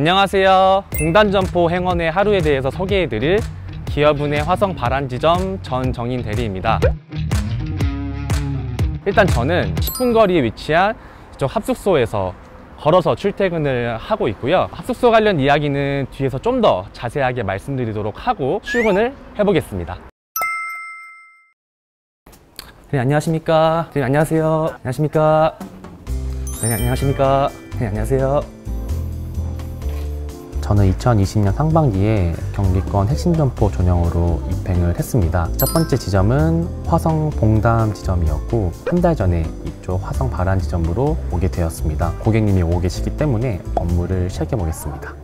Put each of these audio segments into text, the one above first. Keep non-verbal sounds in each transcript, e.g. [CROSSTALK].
안녕하세요. 공단점포 행원의 하루에 대해서 소개해드릴 기업은의 화성 바란지점 전정인 대리입니다. 일단 저는 10분 거리에 위치한 이쪽 합숙소에서 걸어서 출퇴근을 하고 있고요. 합숙소 관련 이야기는 뒤에서 좀 더 자세하게 말씀드리도록 하고 출근을 해보겠습니다. 네, 안녕하십니까. 네, 안녕하세요. 안녕하십니까. 네, 안녕하십니까. 네, 안녕하세요. 저는 2020년 상반기에 경기권 핵심 점포 전형으로 입행을 했습니다. 첫 번째 지점은 화성 봉담 지점이었고 한 달 전에 이쪽 화성 바란 지점으로 오게 되었습니다. 고객님이 오고 계시기 때문에 업무를 시작해 보겠습니다.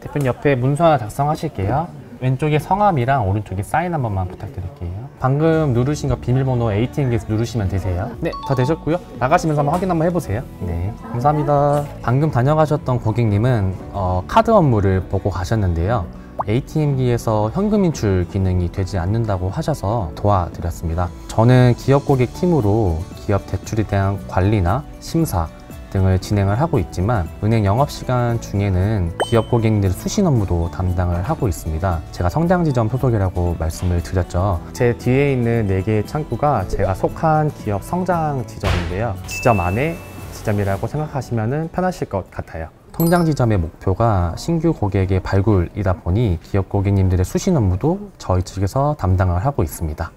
대표님 옆에 문서 하나 작성하실게요. 왼쪽에 성함이랑 오른쪽에 사인 한 번만 부탁드릴게요. 방금 누르신 거 비밀번호 ATM기에서 누르시면 되세요. 네, 다 되셨고요. 나가시면서 한번 확인 한번 해보세요. 네, 감사합니다. 방금 다녀가셨던 고객님은 어, 카드 업무를 보고 가셨는데요. ATM기에서 현금 인출 기능이 되지 않는다고 하셔서 도와드렸습니다. 저는 기업 고객 팀으로 기업 대출에 대한 관리나 심사, 등을 진행을 하고 있지만 은행 영업시간 중에는 기업 고객님들 수신 업무도 담당을 하고 있습니다. 제가 성장지점 소속이라고 말씀을 드렸죠. 제 뒤에 있는 4개의 창구가 제가 속한 기업 성장지점인데요. 지점 안에 지점이라고 생각하시면 편하실 것 같아요. 성장 지점의 목표가 신규 고객의 발굴이다 보니 기업 고객님들의 수신 업무도 저희 측에서 담당을 하고 있습니다.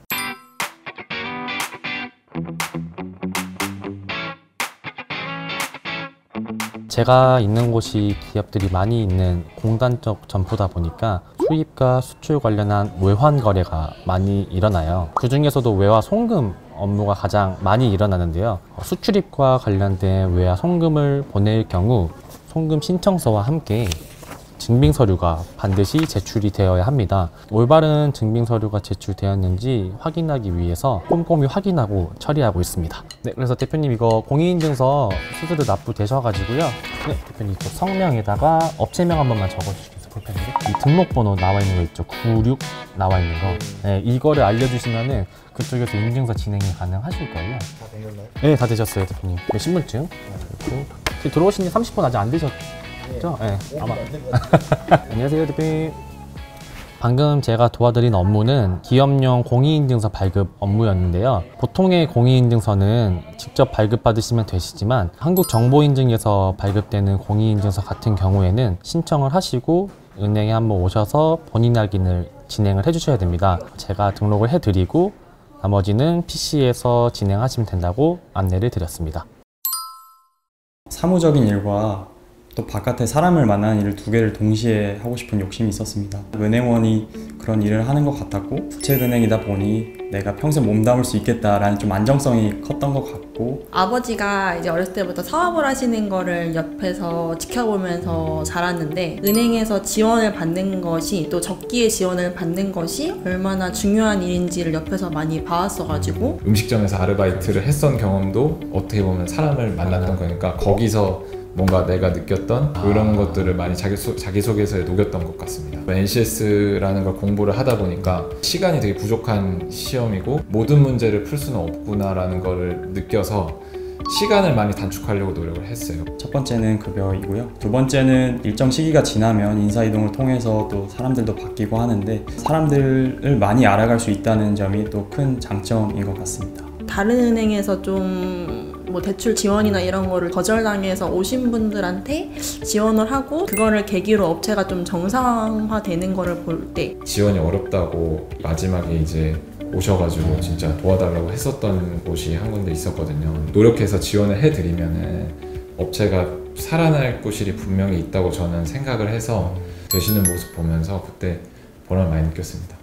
제가 있는 곳이 기업들이 많이 있는 공단적 점포다 보니까 수입과 수출 관련한 외환 거래가 많이 일어나요. 그 중에서도 외화 송금 업무가 가장 많이 일어나는데요. 수출입과 관련된 외화 송금을 보낼 경우 송금 신청서와 함께 증빙 서류가 반드시 제출이 되어야 합니다. 올바른 증빙 서류가 제출되었는지 확인하기 위해서 꼼꼼히 확인하고 처리하고 있습니다. 네, 그래서 대표님 이거 공인인증서 수수료 납부되셔가지고요. 네, 대표님 이쪽 성명에다가 업체명 한 번만 적어주시겠어요? 볼펜으로? 이 등록번호 나와 있는 거 있죠? 96 나와 있는 거. 네, 이거를 알려주시면은 그쪽에서 인증서 진행이 가능하실 거예요. 다 되셨나요? 네, 다 되셨어요, 대표님. 네, 신분증. 그리고 들어오신 지 30분 아직 안 되셨 죠? 네, 아마. [LAUGHS] 안녕하세요, 대표님. 방금 제가 도와드린 업무는 기업용 공인인증서 발급 업무였는데요. 보통의 공인인증서는 직접 발급받으시면 되시지만 한국정보인증에서 발급되는 공인인증서 같은 경우에는 신청을 하시고 은행에 한번 오셔서 본인 확인을 진행을 해주셔야 됩니다. 제가 등록을 해드리고 나머지는 PC에서 진행하시면 된다고 안내를 드렸습니다. 사무적인 일과 또 바깥에 사람을 만나는 일을 두 개를 동시에 하고 싶은 욕심이 있었습니다. 은행원이 그런 일을 하는 것 같았고 부채은행이다 보니 내가 평생 몸담을 수 있겠다라는 좀 안정성이 컸던 것 같고 아버지가 이제 어렸을 때부터 사업을 하시는 거를 옆에서 지켜보면서 자랐는데 은행에서 지원을 받는 것이 또 적기에 지원을 받는 것이 얼마나 중요한 일인지를 옆에서 많이 봐왔어가지고 음식점에서 아르바이트를 했던 경험도 어떻게 보면 사람을 만났던 거니까 거기서 뭔가 내가 느꼈던 그런 것들을 많이 자기 소, 자기소개서에 녹였던 것 같습니다. NCS라는 걸 공부를 하다 보니까 시간이 되게 부족한 시험이고 모든 문제를 풀 수는 없구나라는 거를 느껴서 시간을 많이 단축하려고 노력을 했어요. 첫 번째는 급여이고요. 두 번째는 일정 시기가 지나면 인사이동을 통해서 또 사람들도 바뀌고 하는데 사람들을 많이 알아갈 수 있다는 점이 또 큰 장점인 것 같습니다. 다른 은행에서 좀 뭐 대출 지원이나 이런 거를 거절당해서 오신 분들한테 지원을 하고 그거를 계기로 업체가 좀 정상화되는 거를 볼 때 지원이 어렵다고 마지막에 이제 오셔가지고 진짜 도와달라고 했었던 곳이 한 군데 있었거든요. 노력해서 지원을 해드리면은 업체가 살아날 곳이 분명히 있다고 저는 생각을 해서 되시는 모습 보면서 그때 보람을 많이 느꼈습니다.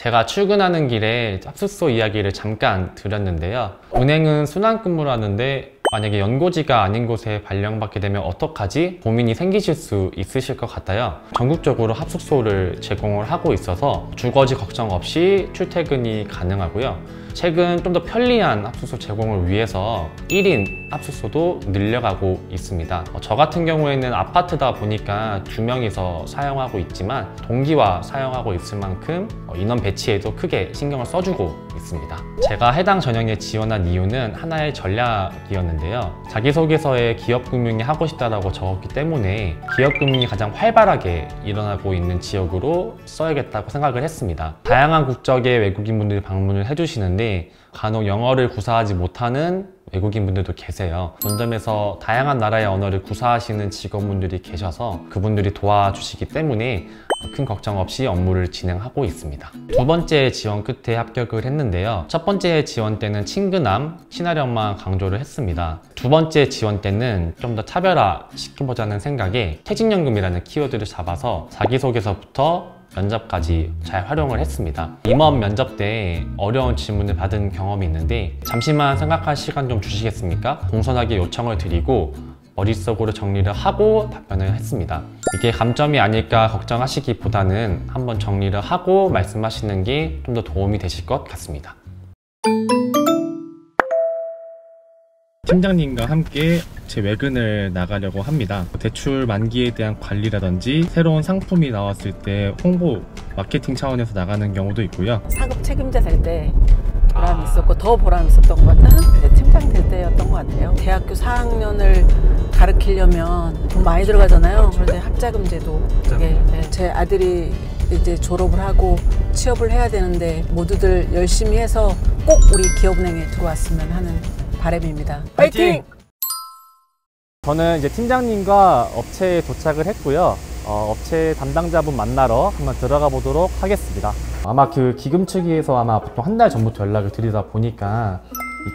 제가 출근하는 길에 합숙소 이야기를 잠깐 드렸는데요. 은행은 순환근무를 하는데 만약에 연고지가 아닌 곳에 발령받게 되면 어떡하지? 고민이 생기실 수 있으실 것 같아요. 전국적으로 합숙소를 제공을 하고 있어서 주거지 걱정 없이 출퇴근이 가능하고요. 최근 좀 더 편리한 압수소 제공을 위해서 1인 압수소도 늘려가고 있습니다. 어, 저 같은 경우에는 아파트다 보니까 두 명이서 사용하고 있지만 동기와 사용하고 있을 만큼 어, 인원 배치에도 크게 신경을 써주고 있습니다. 제가 해당 전형에 지원한 이유는 하나의 전략이었는데요. 자기소개서에 기업금융이 하고 싶다라고 적었기 때문에 기업금융이 가장 활발하게 일어나고 있는 지역으로 써야겠다고 생각을 했습니다. 다양한 국적의 외국인분들이 방문을 해주시는데 간혹 영어를 구사하지 못하는 외국인 분들도 계세요. 본점에서 다양한 나라의 언어를 구사하시는 직원분들이 계셔서 그분들이 도와주시기 때문에 큰 걱정 없이 업무를 진행하고 있습니다. 두 번째 지원 끝에 합격을 했는데요. 첫 번째 지원 때는 친근함, 친화력만 강조를 했습니다. 두 번째 지원 때는 좀 더 차별화 시켜보자는 생각에 퇴직연금이라는 키워드를 잡아서 자기소개서부터 면접까지 잘 활용을 했습니다. 임원 면접 때 어려운 질문을 받은 경험이 있는데 잠시만 생각할 시간 좀 주시겠습니까? 공손하게 요청을 드리고 머릿속으로 정리를 하고 답변을 했습니다. 이게 감점이 아닐까 걱정하시기보다는 한번 정리를 하고 말씀하시는 게 좀 더 도움이 되실 것 같습니다. 팀장님과 함께 제 외근을 나가려고 합니다. 대출 만기에 대한 관리라든지 새로운 상품이 나왔을 때 홍보, 마케팅 차원에서 나가는 경우도 있고요. 사급 책임자 될 때 보람이 있었고 더 보람 있었던 것 같은 이제 팀장 될 때였던 것 같아요. 대학교 4학년을 가르치려면 돈 많이 들어가잖아요. 그런데 학자금 제도 되게 네, 제 아들이 이제 졸업을 하고 취업을 해야 되는데 모두들 열심히 해서 꼭 우리 기업은행에 들어왔으면 하는 바람입니다. 파이팅! 저는 이제 팀장님과 업체에 도착을 했고요. 어, 업체 담당자분 만나러 한번 들어가 보도록 하겠습니다. 아마 그 기금 측에서 아마 보통 한 달 전부터 연락을 드리다 보니까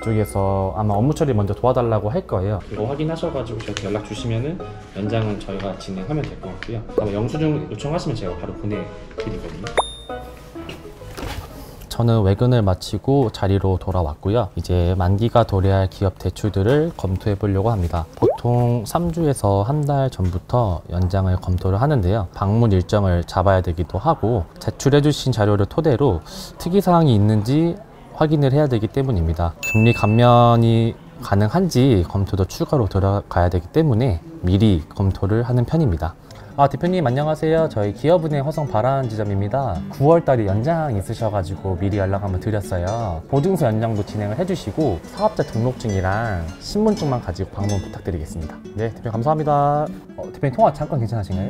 이쪽에서 아마 업무 처리 먼저 도와달라고 할 거예요. 그거 확인하셔가지고 저한테 연락 주시면은 연장은 저희가 진행하면 될 것 같고요. 아마 영수증 요청하시면 제가 바로 보내드리거든요. 저는 외근을 마치고 자리로 돌아왔고요. 이제 만기가 도래할 기업 대출들을 검토해 보려고 합니다. 보통 3주에서 한 달 전부터 연장을 검토를 하는데요. 방문 일정을 잡아야 되기도 하고 제출해 주신 자료를 토대로 특이사항이 있는지 확인을 해야 되기 때문입니다. 금리 감면이 가능한지 검토도 추가로 들어가야 되기 때문에 미리 검토를 하는 편입니다. 아 대표님 안녕하세요. 저희 기업은행 화성 바란 지점입니다. 9월달에 연장 있으셔가지고 미리 연락 한번 드렸어요. 보증서 연장도 진행을 해주시고 사업자 등록증이랑 신분증만 가지고 방문 부탁드리겠습니다. 네 대표님 감사합니다. 어, 대표님 통화 잠깐 괜찮으신가요?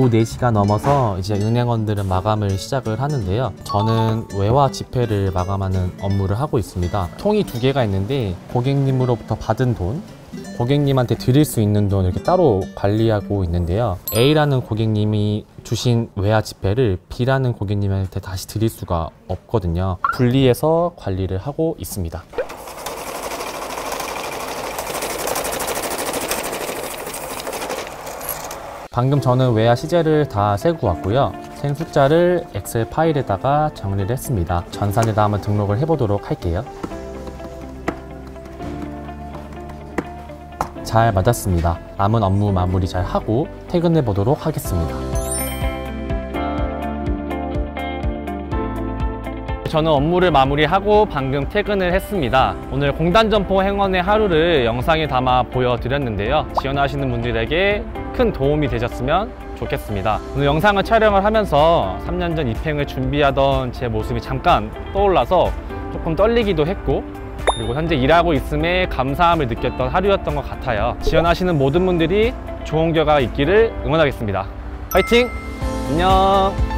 오후 4시가 넘어서 이제 은행원들은 마감을 시작을 하는데요. 저는 외화 지폐를 마감하는 업무를 하고 있습니다. 통이 두 개가 있는데 고객님으로부터 받은 돈, 고객님한테 드릴 수 있는 돈 이렇게 따로 관리하고 있는데요. A라는 고객님이 주신 외화 지폐를 B라는 고객님한테 다시 드릴 수가 없거든요. 분리해서 관리를 하고 있습니다. 방금 저는 외야 시제를 다 세고 왔고요. 센 숫자를 엑셀 파일에다가 정리를 했습니다. 전산에다 한번 등록을 해보도록 할게요. 잘 맞았습니다. 남은 업무 마무리 잘 하고 퇴근해 보도록 하겠습니다. 저는 업무를 마무리하고 방금 퇴근을 했습니다. 오늘 공단점포 행원의 하루를 영상에 담아 보여드렸는데요. 지원하시는 분들에게 큰 도움이 되셨으면 좋겠습니다. 오늘 영상을 촬영을 하면서 3년 전 입행을 준비하던 제 모습이 잠깐 떠올라서 조금 떨리기도 했고 그리고 현재 일하고 있음에 감사함을 느꼈던 하루였던 것 같아요. 지원하시는 모든 분들이 좋은 결과가 있기를 응원하겠습니다. 화이팅! 안녕!